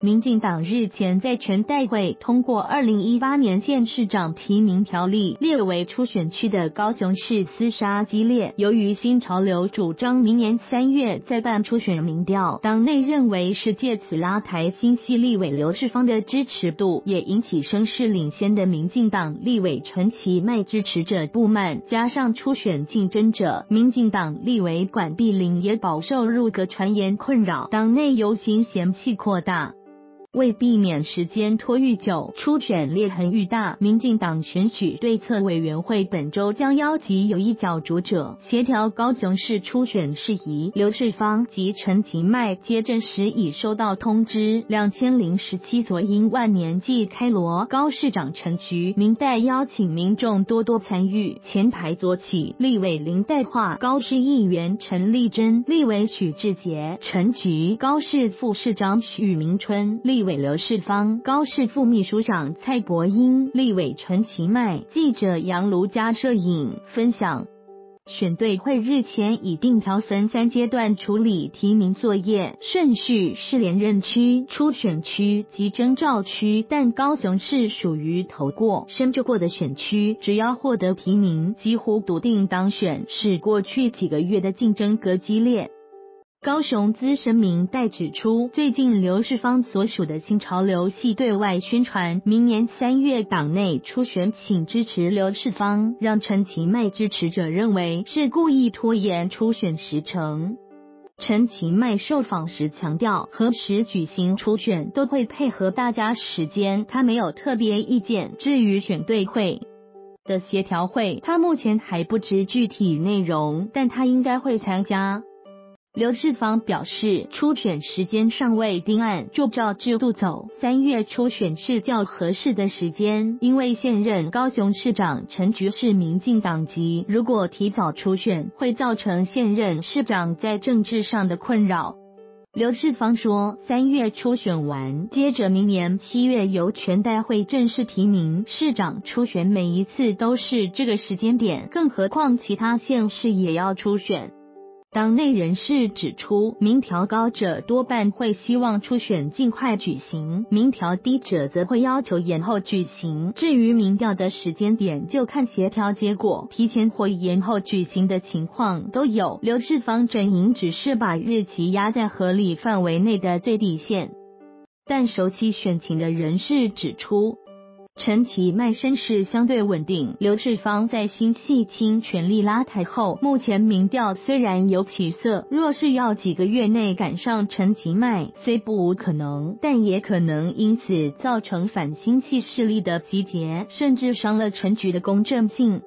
民进党日前在全代会通过二零一八年县市长提名条例，列为初选区的高雄市厮杀激烈。由于新潮流主张明年三月再办初选民调，党内认为是借此拉抬新系立委刘世芳的支持度，也引起声势领先的民进党立委陈其迈支持者不满。加上初选竞争者民进党立委管碧玲也饱受入阁传言困扰，党内游行嫌隙扩大。为避免时间拖愈久，初选裂痕愈大，民进党选举对策委员会本周将邀集有意角逐者协调高雄市初选事宜。刘世芳及陈吉迈接阵时已收到通知，两千零十七左因万年祭开锣，高市长陈菊明代邀请民众多多参与。前排左起立委林代化，高市议员陈丽珍，立委许志杰、陈菊，高市副市长许明春，立。立委刘世芳、高市副秘书长蔡伯英、立委陈其迈、记者杨卢佳摄影分享。选对会日前已定调分三阶段处理提名作业，顺序是连任区、初选区及征召区，但高雄市属于投过、升就过的选区，只要获得提名，几乎笃定当选。是过去几个月的竞争格激烈。高雄资深民代指出，最近刘世芳所属的新潮流系对外宣传，明年三月党内初选，请支持刘世芳，让陈其迈支持者认为是故意拖延初选时程。陈其迈受访时强调，何时举行初选都会配合大家时间，他没有特别意见。至于选对会的协调会，他目前还不知具体内容，但他应该会参加。刘志芳表示，初选时间尚未定案，就照制度走。三月初选是较合适的时间，因为现任高雄市长陈菊是民进党籍，如果提早初选，会造成现任市长在政治上的困扰。刘志芳说，三月初选完，接着明年七月由全代会正式提名市长初选，每一次都是这个时间点，更何况其他县市也要初选。党内人士指出，民调高者多半会希望初选尽快举行，民调低者则会要求延后举行。至于民调的时间点，就看协调结果，提前或延后举行的情况都有。刘志芳阵营只是把日期压在合理范围内的最底线，但熟悉选情的人士指出。陈其迈身世相对稳定，刘志芳在新系清全力拉抬后，目前民调虽然有起色，若是要几个月内赶上陈其迈，虽不无可能，但也可能因此造成反新系势力的集结，甚至伤了陈局的公正性。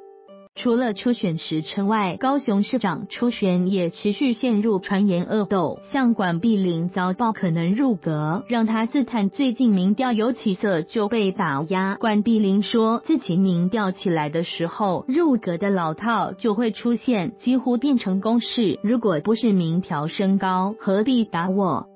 除了初选时程外，高雄市长初选也持续陷入传言恶斗，像管碧玲遭报可能入阁，让他自叹最近民调有起色就被打压。管碧玲说自己民调起来的时候，入阁的老套就会出现，几乎变成公式。如果不是民调升高，何必打我？